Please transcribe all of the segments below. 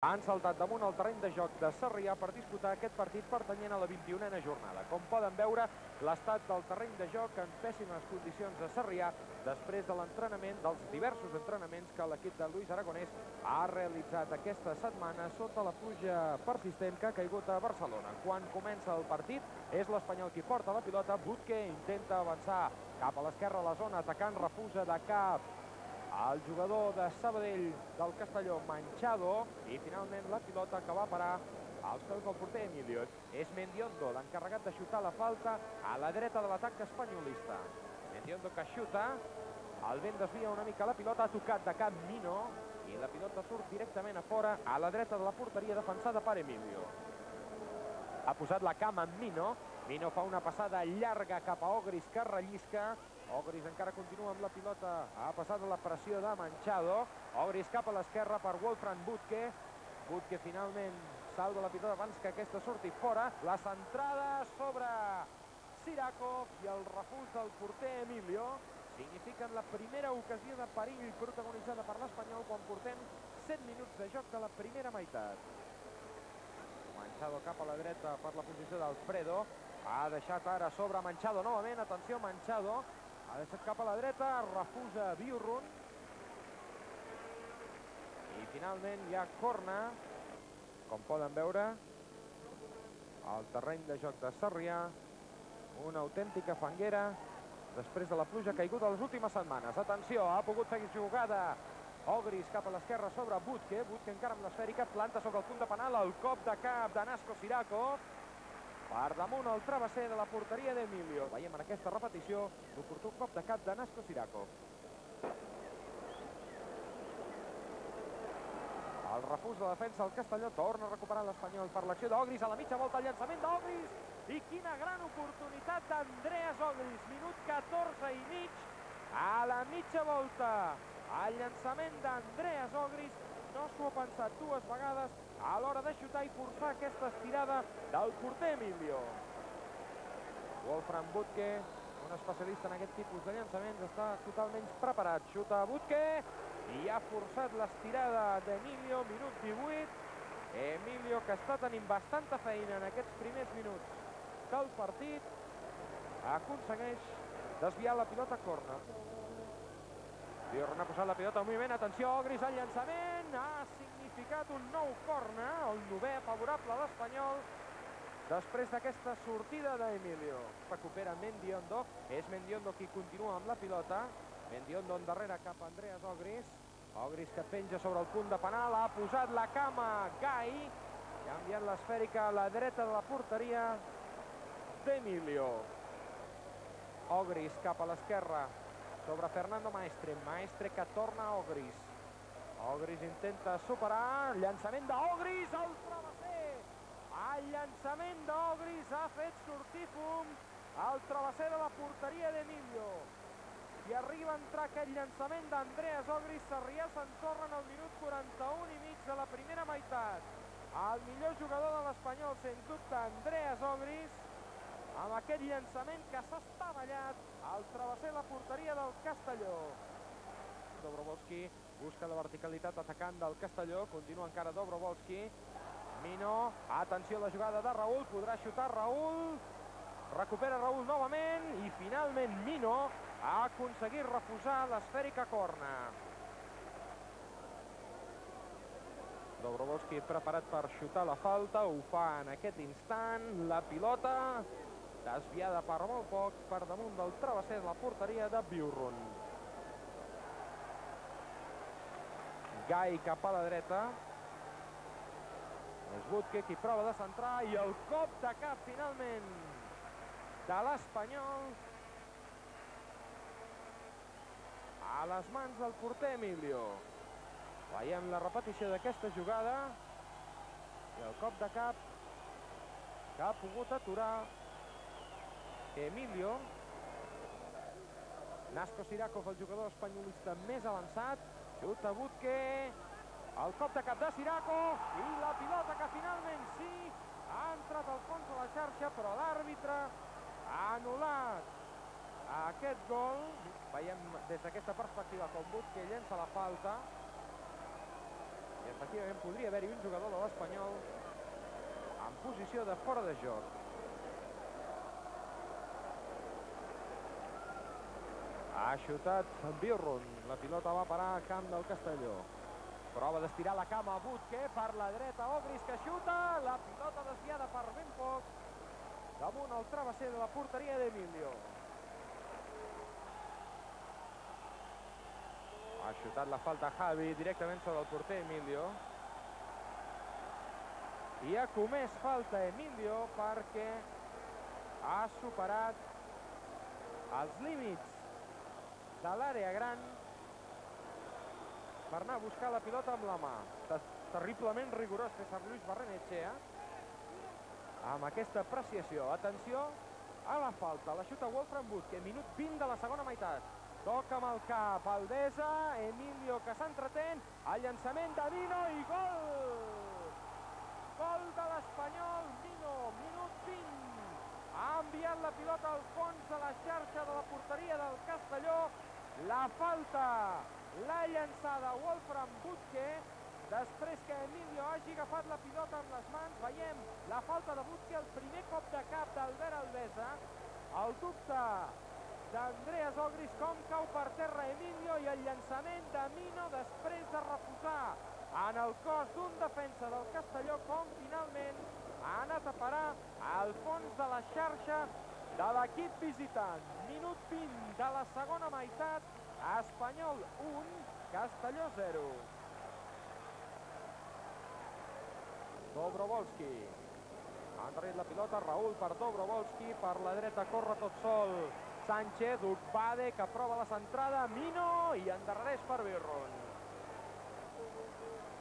Han saltat damunt el terreny de joc de Sarrià per disputar aquest partit pertanyent a la 21a jornada. Com poden veure, l'estat del terreny de joc en pèssimes condicions a Sarrià després de l'entrenament, dels diversos entrenaments que l'equip de Lluís Aragonès ha realitzat aquesta setmana sota la pluja persistent que ha caigut a Barcelona. Quan comença el partit, és l'Espanyol qui porta la pilota, Butke intenta avançar cap a l'esquerra a la zona, atacant refusa de cap el jugador de Sabadell del Castelló, Manchado, i finalment la pilota que va parar als peus del porter Emilio. És Mendiondo, l'encarregat de xutar la falta a la dreta de l'atac espanyolista. Mendiondo que xuta, el vent desvia una mica la pilota, ha tocat de cap Mino, i la pilota surt directament a fora, a la dreta de la porteria defensada per Emilio. Ha posat la cama en Mino, Mino fa una passada llarga cap a Ogris que rellisca, Ogris encara continua amb la pilota. Ha passat la pressió de Manchado. Ogris cap a l'esquerra per Wolfram Butke. Butke finalment salva la pilota abans que aquesta surti fora. La centrada sobre Sirakov i el refús del porter Emilio signifiquen la primera ocasió de perill protagonitzada per l'Espanyol quan portem 7 minuts de joc de la primera meitat. Manchado cap a la dreta per la posició d'Alfredo. Ha deixat ara sobre Manchado novament. Atenció, Manchado ha deixat cap a la dreta, refusa Biurrun. I finalment hi ha corna, com poden veure, al terreny de joc de Sarrià, una autèntica fanguera després de la pluja caiguda les últimes setmanes. Atenció, ha pogut seguir jugada Ogris cap a l'esquerra sobre Butke, Butke encara amb l'esfèrica, planta sobre el punt de penal, el cop de cap de Nasco Sirakov, per damunt el travesser de la porteria d'Emilio. Veiem en aquesta repetició l'oportú cop de cap de Nasco Siraco. El refús de defensa del Castelló torna a recuperar l'Espanyol per l'acció d'Ogris a la mitja volta, el llançament d'Ogris i quina gran oportunitat d'Andreas Ogris, minut 14 i mig a la mitja volta. El llançament d'Andreas Ogris no s'ho ha pensat dues vegades a l'hora de xutar i forçar aquesta estirada del porter Emilio. Wolfram Butke, un especialista en aquest tipus de llançaments, està totalment preparat. Xuta Butke i ha forçat l'estirada d'Emilio, minut 18. Emilio, que està tenint bastanta feina en aquests primers minuts del partit, aconsegueix desviar la pilota a corna. Diorn ha posat la pilota en moviment, atenció, Gris al llançament, ha significat un nou corna, el novè favorable a l'Espanyol, després d'aquesta sortida d'Emilio. Recupera Mendiondo, és Mendiondo qui continua amb la pilota, Mendiondo endarrere cap a Andreas Ogris, Ogris que penja sobre el punt de penal, ha posat la cama Gai, i ha enviat l'esfèrica a la dreta de la porteria d'Emilio. Ogris cap a l'esquerra, sobre Fernando Maestre. Maestre que torna a Ogris. Ogris intenta superar. Llançament d'Ogris al travesser. El llançament d'Ogris ha fet sortir fum al travesser de la porteria d'Emilio. I arriba a entrar aquest llançament d'Andreas Ogris. Sarrià s'ensorra en el minut 41 i mig de la primera meitat. El millor jugador de l'Espanyol, sens dubte, Andreas Ogris, amb aquest llançament que s'ha estavellat al travesser la porteria del Castelló. Dobrovolski busca la verticalitat atacant del Castelló, continua encara Dobrovolski. Mino, atenció a la jugada de Raül, podrà xutar Raül, recupera Raül novament i finalment Mino ha aconseguit refusar l'esfèrica corna. Dobrovolski preparat per xutar la falta, ho fa en aquest instant, la pilota desviada per molt poc per damunt del travesser de la porteria de Biurrun. Gai cap a la dreta. És Butke qui prova de centrar i el cop de cap finalment de l'Espanyol a les mans del porter Emilio. Veiem la repetició d'aquesta jugada i el cop de cap que ha pogut aturar Emilio. Nasco Sirakov, el jugador espanyolista més avançat. Xuta Butke. El cop de cap de Sirakov. I la pilota que finalment sí ha entrat al fons de la xarxa, però l'àrbitre ha anul·lat aquest gol. Veiem des d'aquesta perspectiva com Butke llença la falta. I efectivament podria haver-hi un jugador de l'Espanyol en posició de fora de joc. Ha xutat Birrun. La pilota va parar al camp del Castelló. Prova d'estirar la cama a Butke per la dreta. Ogris que xuta. La pilota desviada per ben poc. Damunt el travesser de la porteria d'Emilio. Ha xutat la falta Javi directament sobre el porter Emilio. I ha comès falta Emilio perquè ha superat els límits de l'àrea gran per anar a buscar la pilota amb la mà. Terriblement rigorós fer Sant Lluís Barrenetxea amb aquesta apreciació. Atenció a la falta. La xuta Wolfram Butke, minut 20 de la segona meitat. Toca amb el cap, Aldesa, Emilio que s'entretén, el llançament de Mino i gol! Gol de l'Espanyol, Mino, minut 20. Ha enviat la pilota al fons de la xarxa de la porteria del Castelló la falta l'ha llançada Wolfram Butke després que Emilio hagi agafat la pilota amb les mans. Veiem la falta de Butke, el primer cop de cap d'Albert Alvesa. El dubte d'Andreas Ogris com cau per terra Emilio i el llançament de Mino després de refusar en el cos d'un defensa del Castelló com finalment ha anat a parar al fons de la xarxa de l'equip visitant. Minut 20 de la segona meitat. Espanyol 1, Castelló 0. Dobrovolski. Ha endarrit la pilota Raül per Dobrovolski. Per la dreta corre tot sol. Sánchez, Ucbade, que prova la centrada. Mino i endarrereix per Birron.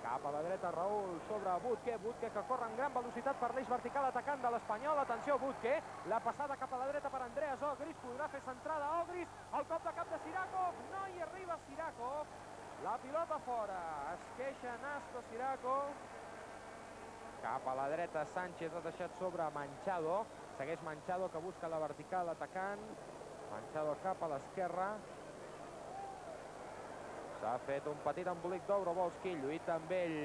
Cap a la dreta Raül sobre Butke, Butke que corre amb gran velocitat per l'eix vertical atacant de l'Espanyol. Atenció Butke, la passada cap a la dreta per Andreas Ogris, podrà fer centrada Ogris, el cop de cap de Sirakov, no hi arriba Sirakov, la pilota fora, es queixa Nasto Sirakov, cap a la dreta Sánchez ha deixat sobre Manchado, segueix Manchado que busca la vertical atacant, Manchado cap a l'esquerra, S'ha fet un petit embolic d'Obrovolski, lluita amb ell.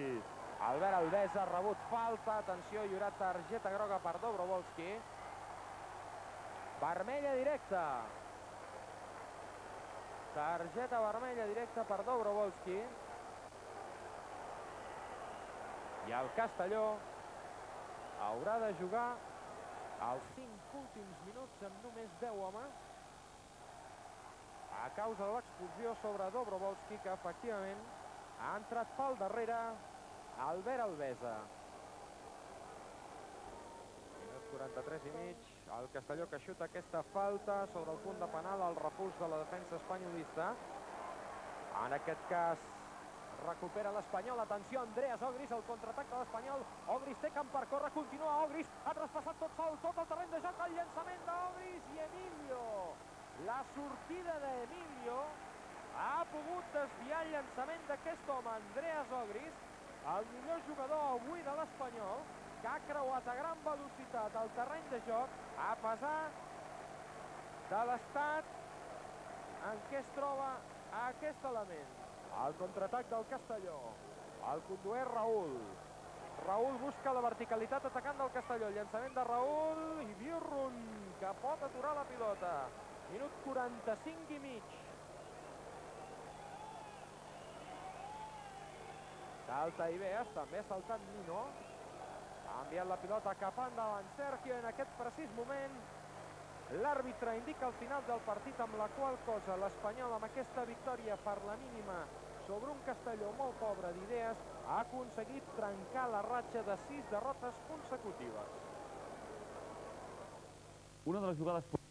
Albert Alves ha rebut falta, atenció, hi haurà targeta groga per Dobrovolski. Vermella directa. Targeta vermella directa per Dobrovolski. I el Castelló haurà de jugar els 5 últims minuts amb només 10 homes causa de l'expulsió sobre Dobrovolski, que efectivament ha entrat pel darrere Albert Alvesa. Minut 43 i mig, el Castelló que xuta aquesta falta sobre el punt de penal, el refús de la defensa espanyolista. En aquest cas recupera l'Espanyol, atenció Andreas Ogris, el contraatac de l'Espanyol, Ogris té camp per córrer, continua Ogris, ha traspassat tot sol, tot el terreny de joc, el llançament d'Ogris i Emilio la sortida d'Emilio ha pogut desviar el llançament d'aquest home, Andreas Ogris, el millor jugador avui de l'Espanyol, que ha creuat a gran velocitat el terreny de joc, a pesar de l'estat en què es troba aquest element. El contraatac del Castelló. El condueix Raül. Raül busca la verticalitat atacant del Castelló. El llançament de Raül i Birrun, que pot aturar la pilota. Minut 45 i mig. Salta Ibeas, també ha saltat Nino. Ha enviat la pilota cap endavant Sergio en aquest precís moment. L'àrbitre indica el final del partit amb la qual cosa l'Espanyol amb aquesta victòria per la mínima sobre un Castelló molt pobre d'idees ha aconseguit trencar la ratxa de sis derrotes consecutives. Una de les jugades